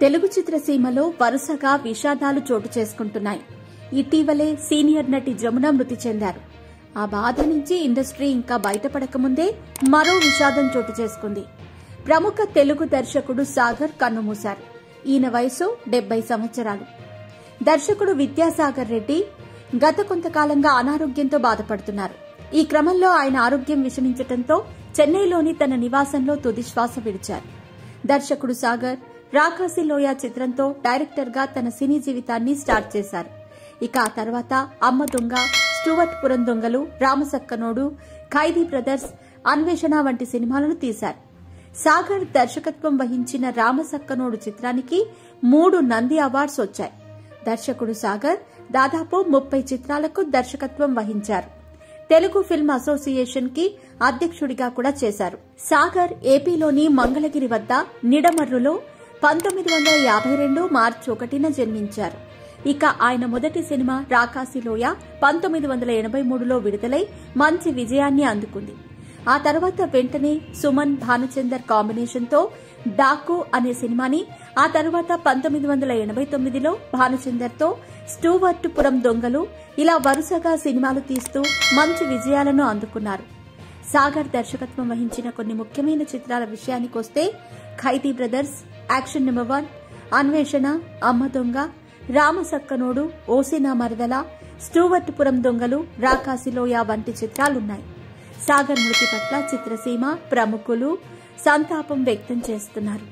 తెలుగు చిత్రసీమలో వరుసగా విషాదాలు చోటు చేసుకుంటున్నాయి. ఇటీవలే సీనియర్ నటి జమున మృతి చెందారు. ఆ బాధ నుంచి ఇండస్ట్రీ ఇంకా బయటపడకముందే మరో విషాదం చోటు చేసుకుంది. ప్రముఖ తెలుగు దర్శకుడు సాగర్ కన్నుమూశారు. ఈయన వయసు డెబ్బై సంవత్సరాలు. దర్శకుడు విద్యాసాగర్ రెడ్డి గత కొంతకాలంగా అనారోగ్యంతో బాధపడుతున్నారు. ఈ క్రమంలో ఆయన ఆరోగ్యం విషమించడంతో చెన్నైలోని తన నివాసంలో తుది శ్వాస విడిచారు. దర్శకుడు సాగర్ రాకాసి లోయ చిత్రంతో డైరెక్టర్గా తన సినీ జీవితాన్ని స్టార్ట్ చేశారు. ఇక ఆ తర్వాత అమ్మ దొంగ స్టూవర్ట్ పురం దొంగలు రామసక్కనోడు ఖైదీ బ్రదర్స్ అన్వేషణ వంటి సినిమాలను తీశారు. సాగర్ దర్శకత్వం వహించిన రామసక్కనోడు చిత్రానికి మూడు నంది అవార్డ్స్ వచ్చాయి. దర్శకుడు సాగర్ దాదాపు ముప్పై చిత్రాలకు దర్శకత్వం వహించారు. తెలుగు ఫిల్మ్ అసోసియేషన్కి అధ్యక్షుడిగా కూడా చేశారు. సాగర్ ఏపీలోని మంగళగిరి వద్ద నిడమర్రులో పంతొమ్మిది వందల యాభై రెండు మార్చి ఒకటిన జన్మించారు. ఇక ఆయన మొదటి సినిమా రాకాసిలోయ పంతొమ్మిది వందల ఎనభై మూడులో విడుదలై మంచి విజయాన్ని అందుకుంది. ఆ తర్వాత వెంటనే సుమన్ భానుచందర్ కాంబినేషన్తో డాకు అనే సినిమాని ఆ తర్వాత పంతొమ్మిది వందల ఎనభై తొమ్మిదిలో భానుచందర్తో స్టూవర్టుపురం దొంగలు ఇలా వరుసగా సినిమాలు తీస్తూ మంచి విజయాలను అందుకున్నారు. సాగర్ దర్శకత్వం వహించిన కొన్ని ముఖ్యమైన చిత్రాల విషయానికొస్తే Khaidi brothers action number one Anveshana Amma Donga రామసక్కనోడు ఓసినా మరదల స్టూవర్ట్పురం దొంగలు రాకాసిలోయ వంటి చిత్రాలున్నాయి. సాగర్ మృతి పట్ల చిత్రసీమ ప్రముఖులు సంతాపం వ్యక్తం చేస్తున్నారు.